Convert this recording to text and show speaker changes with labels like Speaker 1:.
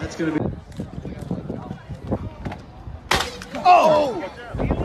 Speaker 1: That's going to be... Oh! oh!